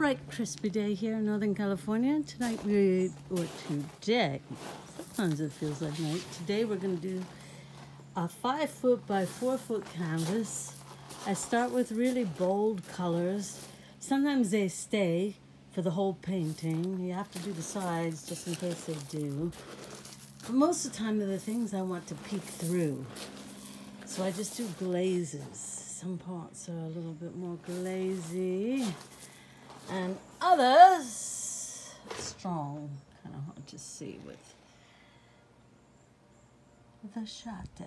bright, crispy day here in Northern California. Tonight we, or today, sometimes it feels like night. Today we're going to do a five foot by four foot canvas. I start with really bold colors. Sometimes they stay for the whole painting. You have to do the sides just in case they do. But most of the time they're the things I want to peek through. So I just do glazes. Some parts are a little bit more glazy others strong. Kind of hard to see with the shadow.